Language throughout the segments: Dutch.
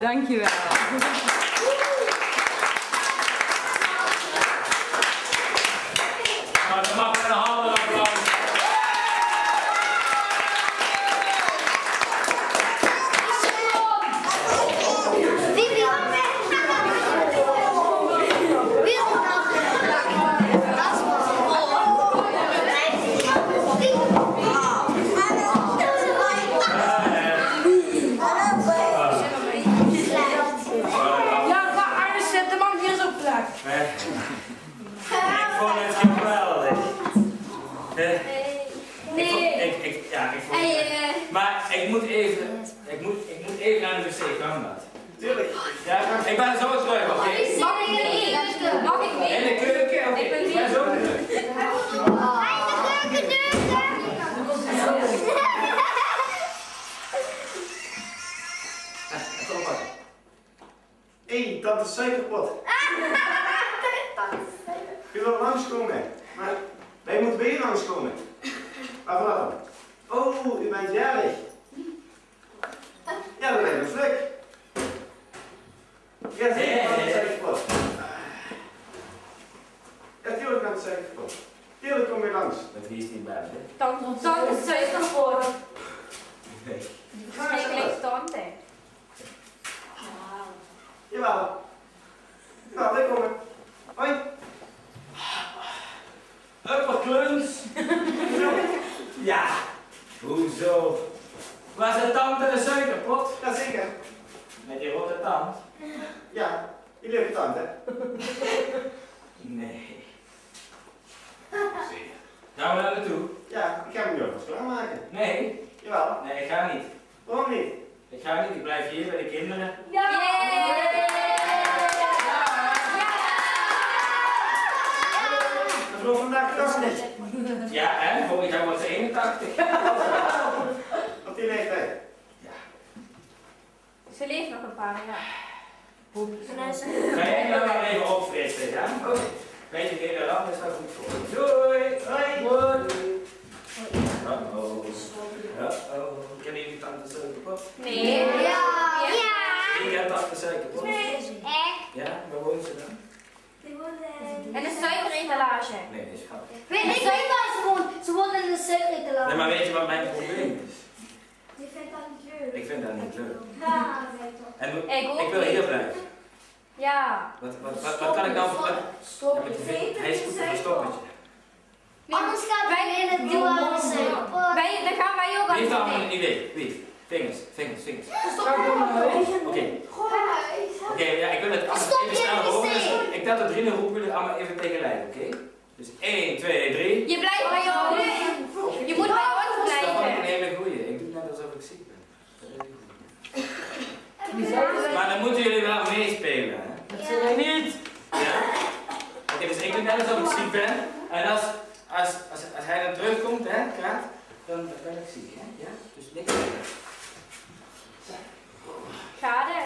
Dankjewel. Maar ik moet even, ik moet, ik moet even naar de wc, kan dat? Tuurlijk. Ja, ik ben zo terug, oké? Mag ik mee? Mag ik mee? In de keuken, oké? Ik ben Ik ben zo terug. Hé, dat is suikerpot. Je wil langskomen, maar wij moeten weer langskomen. Dan? Oh, u bent jarig. Ja, dan ben een vlug. Ja, zeker kan het. Ja, tuurlijk kan het zijn. Tuurlijk kom je langs. Dan wie is die bij hè? Tante. Tante is nog voor. Nee. Verschrikkelijk tante. Wauw. Jawel. Nou, komen. welkom. Hoi. wat Kluns. ja. Hoezo? Was het tante de suikerpot? Jazeker. Met die rode tand? Ja, je leuke tante. Nee. Zeker. Gaan we daar naartoe? Ja, ik ga hem nu alvast klaarmaken. Nee. Jawel. Nee, ik ga niet. Waarom niet? Ik ga niet, ik blijf hier bij de kinderen. Ja is voor vandaag de dag niet. Ja, en volgend jaar wordt ze 81. Op die leeftijd. Ze leeft nog een paar jaar. Ga jij nou maar even opfrissen, ja? Oké. Weet je, hele land is daar goed voor. Doei! Hoi! Uh-oh. Uh-oh. Kennen jullie tante suikerpot? Nee. Ja. Ik heb tante suikerpot. Echt? Ja, waar woont ze dan? En een suikeretalage. Nee, dat is grappig. Weet ik weet waar ze woont. Ze woont in de suikeretalage. Nee, maar weet je wat mijn probleem is? Die vindt dat niet leuk. Ik vind dat niet leuk. Ja, En Ik ook ik wil hier blijven. Ja. Wat, wat, wat, wat kan ik nou voor... Stop. Hij is goed voor een stoppertje. Anders gaat wij in het de suikerpot. Wij, dan gaan wij ook Wie heeft aan allemaal het een idee? Wie? Vingers, vingers, vingers. Oké, Gooi oké, ja, ik wil het Stop even snel de horen. Dus ik tel tot drie en dan roepen jullie allemaal even tegelijk, oké? Dus 1, 2, 3. Je blijft bij ons. Je moet bij ons Dat is een blijven. hele goeie. Ik doe net alsof ik ziek ben. Dat is goed. Maar dan moeten jullie wel meespelen, hè? Dat zeg niet. Ja? Oké, dus ik doe net alsof ik ziek ben. En als, als, als, als hij dan terugkomt, hè, Kraat, dan ben ik ziek, hè? Ja? Dus niks. Gade.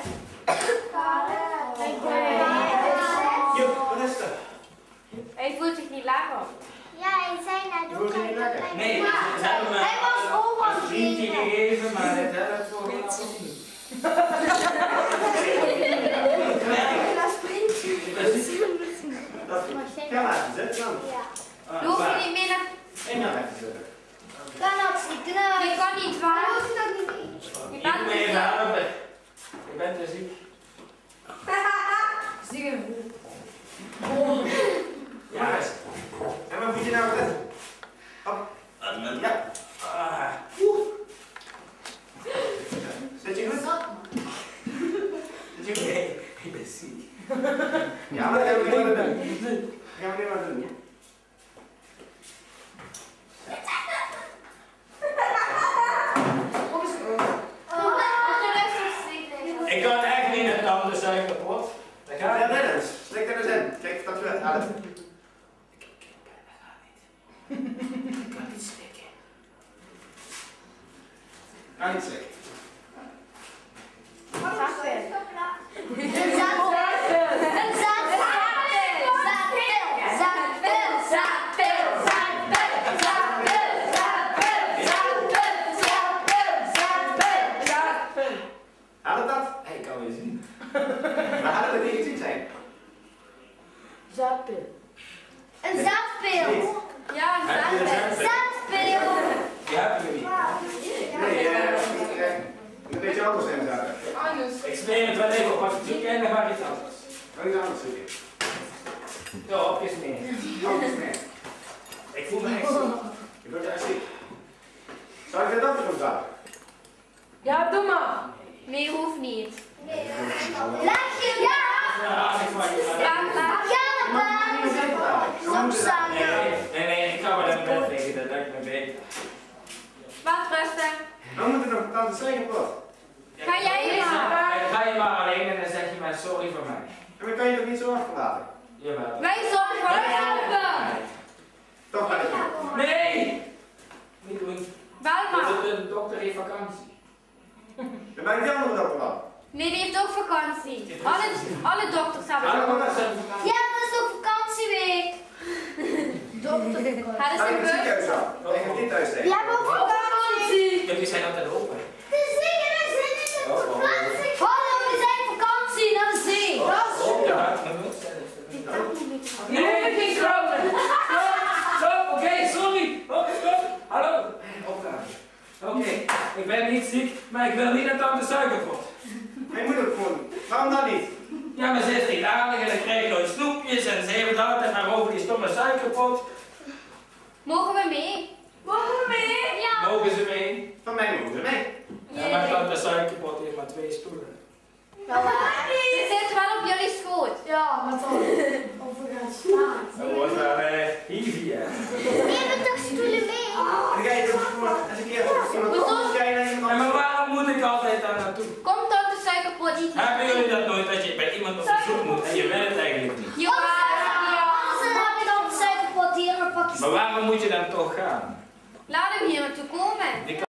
Joep, wat is er? Hij voelt zich niet lekker. Ja, hij zei Je ook voelt je niet lekker? Nee, ze hebben Hij was als vriendje overgegeven. gegeven, maar het helpt voor geen appelsien. Dat Ga maar zitten dan. Ja. Je er niet meer naar... En dan even ook zitten. Nou, Je kan niet waar. je dat niet. Je Ik bent moet me even helpen. Ik ben te ziek. Ja, is. En wat moet je nou doen? Hop. Ja. Ah. Zit je goed? Zit je goed? Ik ben ziek. Ja, maar dat gaan we niet meer doen. Dat gaan we niet meer doen. Ik kan het echt niet naar tanden, dus ik kapot. Dat gaat ja, net eens. Slik er eens in. Kijk of dat werkt. Ja, ik heb kippen, dat gaat niet. Ik kan niet slikken. Ik Kan niet slikken. Zaadpil. Een zaadpil. Ja, een Heb je een zaadpil. zaadpil? Zaadpil. Die hebben we niet. Nee, een beetje anders zijn zaten. Anders. Ik neem het wel even op wat ik zoek en dan ga ik iets anders. Je iets anders zoeken? Ja, op is meer. Oh, is meer. Ik voel me echt ziek. Je wilt echt ziek. Zal ik dit ook doen zaten? Ja, doe maar. Nee, hoeft niet. Laat je ja. Ja, ik val je. Ja, laat. Maar. Nee, nee, ik ga wel in bed liggen, dat lijkt me beter. Wat rusten. Dan moet ik nog tante zeggen wat. Ga jij maar. Dan ga je maar alleen en dan zeg je maar sorry voor mij. En dan kan je toch niet zo achterlaten? Jawel. Wij zorgen voor het helpen. Toch ga ik doen. Nee! Niet doen. Wel maar. De, de dokter heeft vakantie. Dan ben ik die andere dokter wel. Nee, die heeft ook vakantie. Alle, alle dokters hebben Alle vakantie. dokters hebben vakantie. Ja, dat is toch vakantieweek? Dokter. Ga Ga eens ik een het aan? Ik ga niet thuis tegen. hebben ook vakantie. Jullie zijn altijd open. De ziekenhuis zit in de Oh, oh. vakantie. Hallo, we zijn vakantie naar de zee. Oh, ja, maar moet zelf. Nee, geen kronen. Stop, stop, oké, sorry. Oh, stop. Hallo. Oké, ik ben niet ziek, maar ik wil niet dat tante suikerpot. Mijn moeder gewoon. Waarom dan niet? Ja, maar ze is niet aardig en dan krijg je nooit snoepjes en ze heeft het altijd maar over die stomme suikerpot. Mogen we mee? Mogen we mee? Ja. Mogen ze mee? Van mijn moeder, nee. Ja, maar tante suikerpot heeft maar twee stoelen. We zitten wel op jullie schoot. Ja, maar toch. Over gaan staan. Dat wordt wel eh hivi, hè? Neem toch stoelen mee? En dan ga je toch eens een keer iemand maar waarom moet ik altijd daar naartoe? Komt tot de suikerpot niet. Hebben jullie dat nooit, dat je bij iemand op bezoek moet en je wil het eigenlijk niet? Ja. Anders dan heb je dan een suikerpot hier en dan pak je Maar waarom moet je dan toch gaan? Laat hem hier naartoe komen.